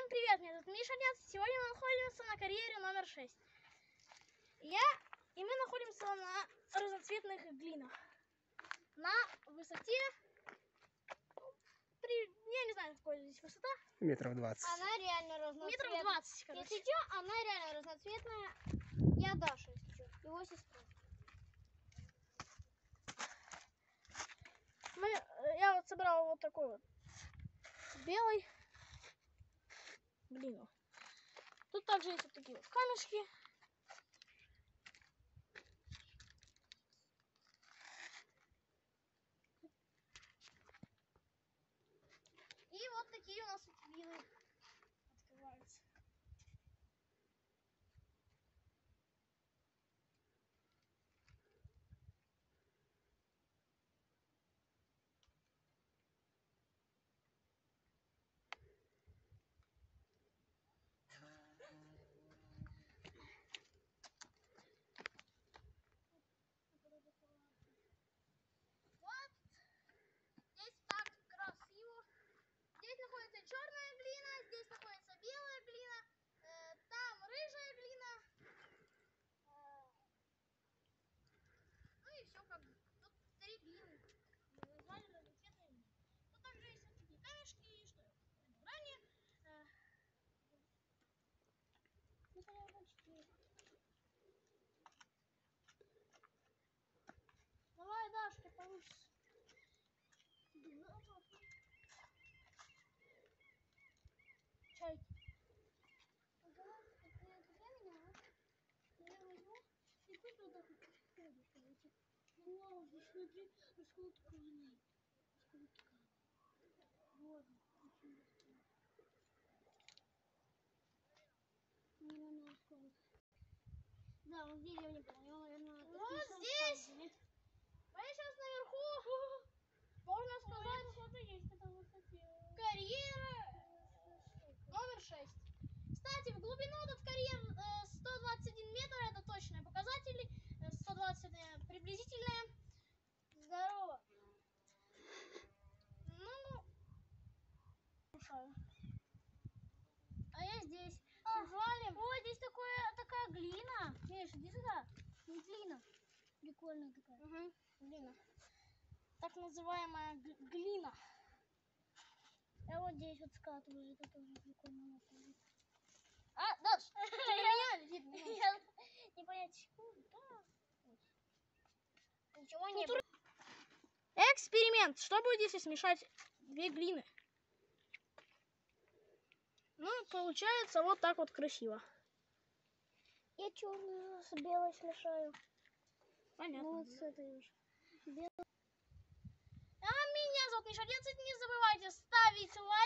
Всем привет, меня зовут Миша Дец. Сегодня мы находимся на карьере номер 6. Я и мы находимся на разноцветных глинах. На высоте, при, я не знаю, какой здесь высота, Метров 20. Она реально разноцветная. метров 20, короче. Если что, она реально разноцветная. Я Даша, если что. Его сестра. Мы, э, я вот собрал вот такой вот белый глину. Тут также есть вот такие вот камешки. И вот такие у нас вот глины открываются. Вот. Здесь так красиво. Здесь находится черная глина, здесь находится белая глина, э, там рыжая глина. Э, ну и все как. Тут три глины. Мы назвали глины. Тут также есть такие камешки, что я ранее. Э, ну, по-моему, почти. Давай, Дашка, получится. Чайки. Ага, это для меня. Я возьму и тут вот так вот ходишь, короче. Вау, здесь смотри, сколько камней. Сколько камней. Вот, очень быстро. Сколько. Да, вот здесь я не помню, наверное, Вот здесь. Мы сейчас наверху, можно сказать, что-то есть, потому что карьера э, номер 6. Кстати, в глубину этот карьер э, 121 метр, это точные показатели. Э, 120 это приблизительные. Здорово. Ну, мешаю. А я здесь. Валим. Ой, здесь такое, такая глина. Миш, иди сюда. Не глина. Прикольная такая. Угу, глина. Так называемая глина. Я вот здесь вот скатываю, это тоже прикольно. А, Даш, меня. Я не понять, куда. Ничего не Эксперимент. Что будет, если смешать две глины? Ну, получается вот так вот красиво. Я черную с белой смешаю. Понятно. Ну вот с этой уже. А меня зовут Миша 11. Не забывайте ставить лайк,